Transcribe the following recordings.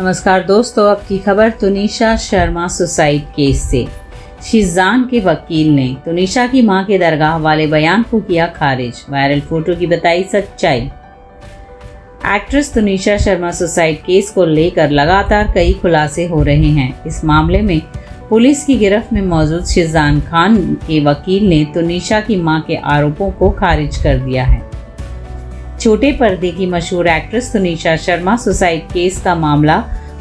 नमस्कार दोस्तों अब की खबर तुनिशा शर्मा सुसाइड केस से। शिजान के वकील ने तुनिशा की माँ के दरगाह वाले बयान को किया खारिज। वायरल फ़ोटो की बताई सच्चाई। Actress Tunisha Sharma suicide case को लेकर लगातार कई खुलासे हो रहे हैं। इस मामले में पुलिस की गिरफ्त में मौजूद शिजान खान के वकील ने तुनिशा की माँ के आरोपों को खारिज कर दिया है। छोटे पर्दे की मशहूर actress Sunisha Sharma suicide case का मामला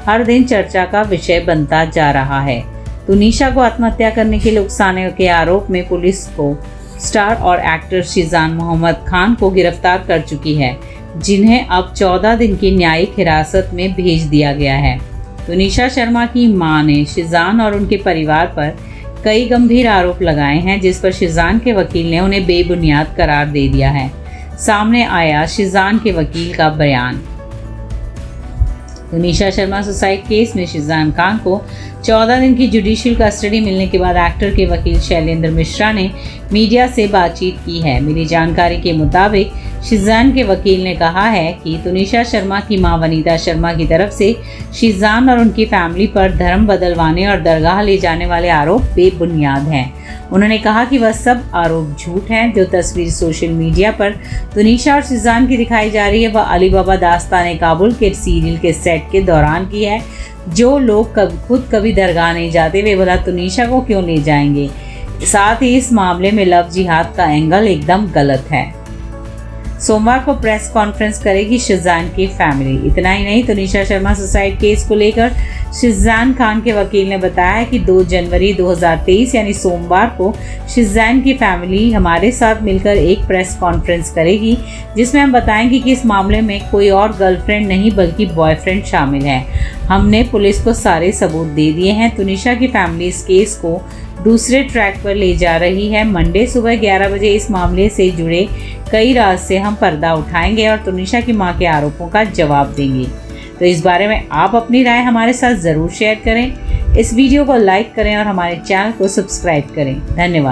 हर दिन चर्चा का विषय बनता जा रहा है। तुनिशा को आत्महत्या करने के उकसाने के आरोप में पुलिस को स्टार और एक्टर शिजान मोहम्मद खान को गिरफ़्तार कर चुकी है, जिन्हें अब 14 दिन की न्यायिक हिरासत में भेज दिया गया है। तुनिशा शर्मा की माँ ने शिजान और उनके परिवार पर कई गंभीर आरोप लगाए हैं, जिस पर शिजान के वकील ने उन्हें बेबुनियाद करार दे दिया है। सामने आया शिजान के वकील का बयान। निशा शर्मा सुसाइड केस में शिजान खान को 14 दिन की जुडिशियल कस्टडी मिलने के बाद एक्टर के वकील शैलेंद्र मिश्रा ने मीडिया से बातचीत की है। मिली जानकारी के मुताबिक, शिजान के वकील ने कहा है कि तुनिशा शर्मा की माँ वनीता शर्मा की तरफ़ से शिजान और उनकी फैमिली पर धर्म बदलवाने और दरगाह ले जाने वाले आरोप बेबुनियाद हैं। उन्होंने कहा कि वह सब आरोप झूठ हैं। जो तस्वीर सोशल मीडिया पर तुनिशा और शिजान की दिखाई जा रही है, वह अली बाबा दास्तान काबुल के सीरियल के सेट के दौरान की है। जो लोग कब, खुद कभी दरगाह नहीं जाते, वे बोला तुनिशा को क्यों ले जाएँगे? साथ ही इस मामले में लव जिहाद का एंगल एकदम गलत है। सोमवार को प्रेस कॉन्फ्रेंस करेगी शिजान की फैमिली। इतना ही नहीं तो निशा शर्मा सुसाइड केस को लेकर शिजान खान के वकील ने बताया कि 2 जनवरी 2023 यानी सोमवार को, शिजान की फैमिली हमारे साथ मिलकर एक प्रेस कॉन्फ्रेंस करेगी, जिसमें हम बताएँगे कि इस मामले में कोई और गर्लफ्रेंड नहीं, बल्कि बॉयफ्रेंड शामिल है। हमने पुलिस को सारे सबूत दे दिए हैं। तुनिशा की फैमिली इस केस को दूसरे ट्रैक पर ले जा रही है। मंडे सुबह 11 बजे इस मामले से जुड़े कई राज से हम पर्दा उठाएँगे और तुनिशा की माँ के आरोपों का जवाब देंगे। तो इस बारे में आप अपनी राय हमारे साथ ज़रूर शेयर करें। इस वीडियो को लाइक करें और हमारे चैनल को सब्सक्राइब करें। धन्यवाद।